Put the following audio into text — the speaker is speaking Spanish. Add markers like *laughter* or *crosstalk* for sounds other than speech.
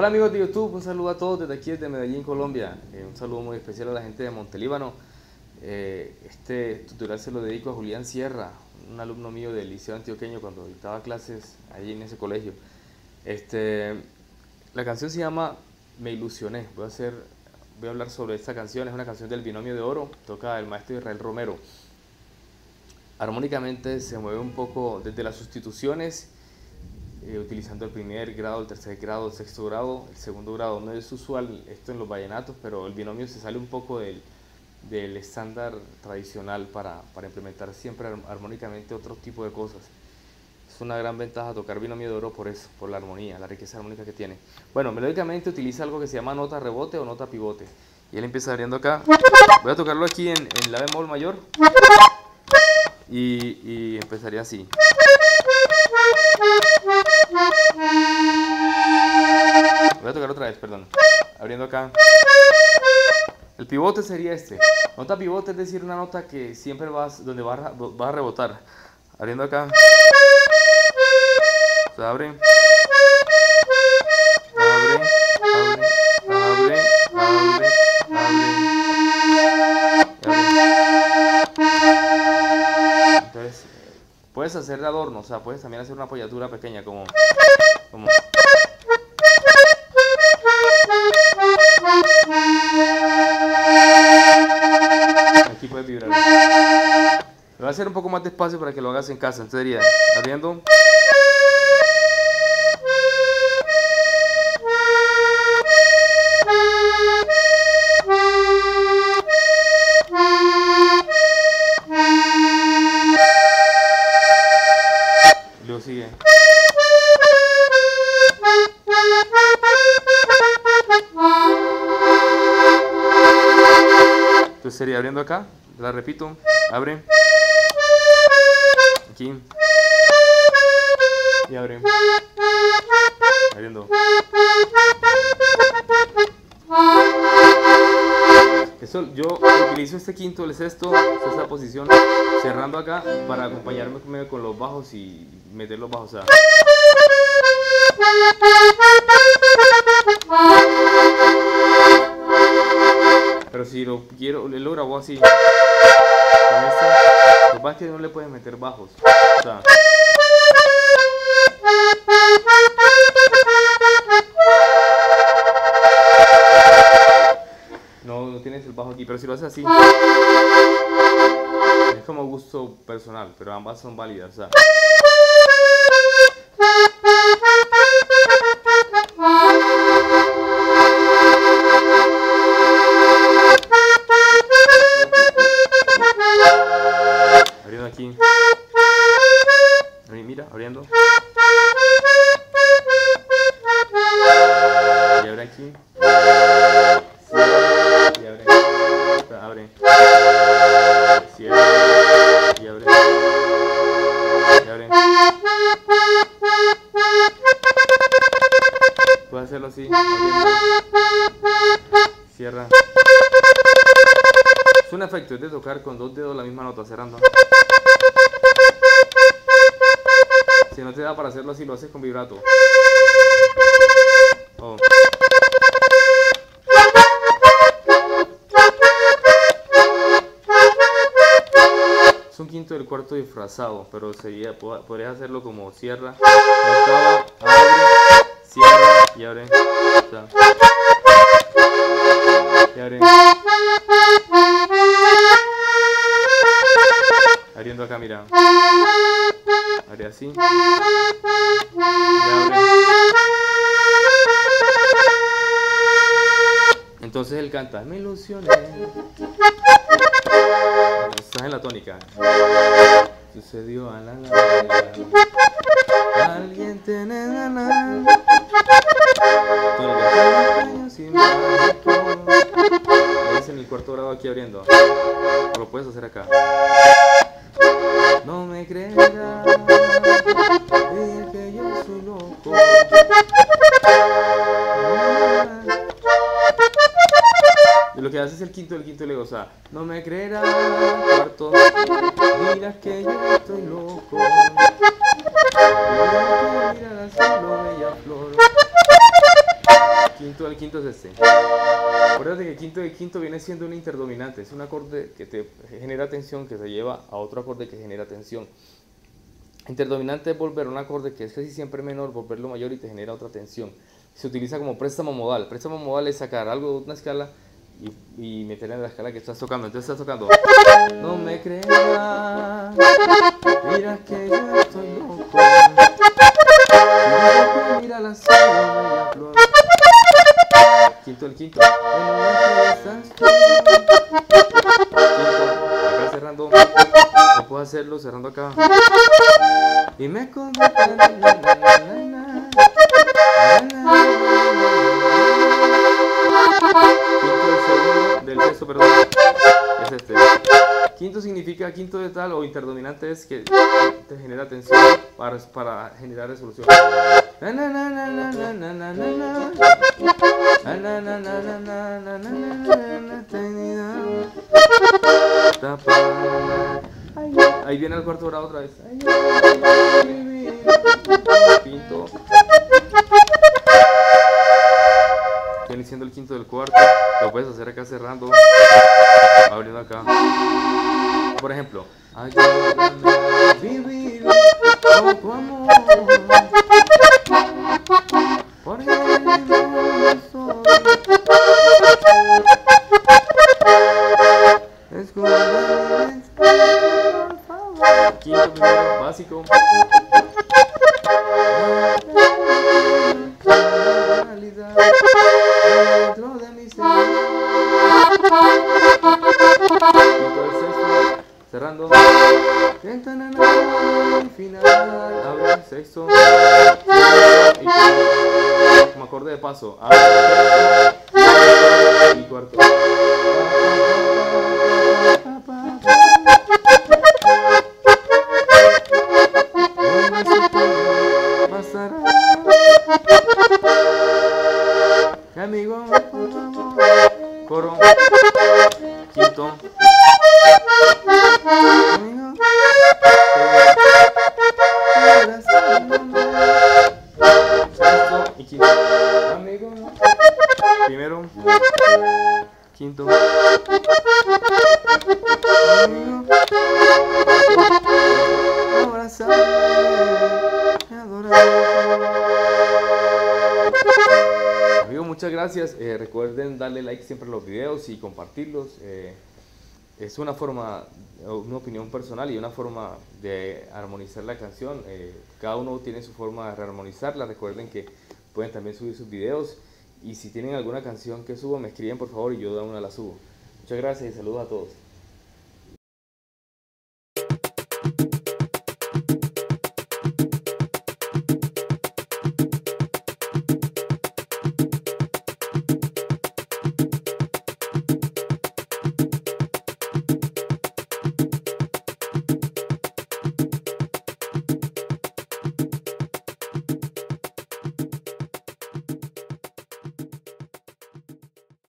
Hola amigos de YouTube, un saludo a todos desde aquí desde Medellín, Colombia. Eh, un saludo muy especial a la gente de Montelíbano. Eh, este tutorial se lo dedico a Julián Sierra, un alumno mío del Liceo Antioqueño cuando dictaba clases allí en ese colegio. Este, la canción se llama Me ilusioné. Voy a hacer, voy a hablar sobre esta canción. Es una canción del Binomio de Oro. Toca el maestro Israel Romero. Armónicamente se mueve un poco desde las sustituciones eh, utilizando el primer grado, el tercer grado, el sexto grado, el segundo grado. No es usual esto en los vallenatos, pero el binomio se sale un poco del, del estándar tradicional para, para, implementar siempre armónicamente otro tipo de cosas. Es una gran ventaja tocar binomio de oro por eso, por la armonía, la riqueza armónica que tiene. Bueno, melódicamente utiliza algo que se llama nota rebote o nota pivote. Y él empieza abriendo acá. Voy a tocarlo aquí en, en la bemol mayor. Y, y empezaría así. Perdón. Abriendo acá. El pivote sería este. Nota pivote es decir, una nota que siempre vas donde va a, va a rebotar. Abriendo acá. Se abre. Abre, abre, abre, abre, abre. Entonces, puedes hacer de adorno, o sea, puedes también hacer una apoyatura pequeña como, como hacer un poco más despacio para que lo hagas en casa. Entonces sería abriendo. Luego sigue. Entonces sería abriendo acá, la repito, abre, y abre, abriendo. Eso, yo utilizo este quinto, el sexto, esta posición, cerrando acá para acompañarme con los bajos y meter los bajos. Pero si lo quiero, lo grabo así. Esto, lo que pasa es que no le puedes meter bajos. O sea, no, no tienes el bajo aquí, pero si lo haces así, es como gusto personal, pero ambas son válidas. O sea, aquí. Ahí, Mira, abriendo. Y abre aquí. Y abre. Abre. Cierra y abre. Y abre. Puedes hacerlo así. abriendo. Cierra. Es un efecto, es de tocar con dos dedos la misma nota, cerrando. Si no te da para hacerlo así, lo haces con vibrato. Oh. Es un quinto del cuarto disfrazado, pero sería, po- podrías hacerlo como cierra, octava, abre, cierra y abre. O y abre. Abriendo acá, mira. Abre así. Entonces él canta, me ilusioné. Estás en la tónica. Sucedió a la la, la, la. Alguien tiene ganas. Tónica. sin mágico. Es en el cuarto grado aquí abriendo. Lo puedes hacer acá. No me creerás, Y lo que hace es el quinto, el quinto o sea, no me creerás, cuarto, dirás que yo estoy loco. Bella flor. quinto del quinto es este. Acuérdate que el quinto del quinto viene siendo un interdominante, es un acorde que te genera tensión, que se lleva a otro acorde que genera tensión. Interdominante es volver un acorde que es casi siempre menor, volverlo mayor y te genera otra tensión. Se utiliza como préstamo modal. Préstamo modal es sacar algo de una escala y, y meterla en la escala que estás tocando. Entonces estás tocando. No me creas, mira que yo estoy loco. Mira la bella flor. Quinto el quinto. Quinto, acá cerrando. No puedo hacerlo cerrando acá. Y me convierto del es este. Quinto significa quinto de tal o interdominante es que te genera tensión para, para generar resolución. Ahí viene el cuarto grado otra vez. Quinto. Viene siendo el quinto del cuarto. Lo puedes hacer acá cerrando. Abriendo acá. Por ejemplo. Ayúdame a vivir con tu amor. Porque no soy. Escúchame, por favor. Quinto primero, básico. *laughs* Al final, abre, sexto. Y como acorde de paso. Abre, y cuarto. Pasará. Amigo, Primero. Quinto. Amigo. Abrazarme. Adorarme. Amigo, muchas gracias. Eh, recuerden darle like siempre a los videos y compartirlos. Eh, es una forma, una opinión personal y una forma de armonizar la canción. Eh, cada uno tiene su forma de rearmonizarla. Recuerden que pueden también subir sus videos. Y si tienen alguna canción que subo, me escriben por favor y yo de una la subo. Muchas gracias y saludos a todos.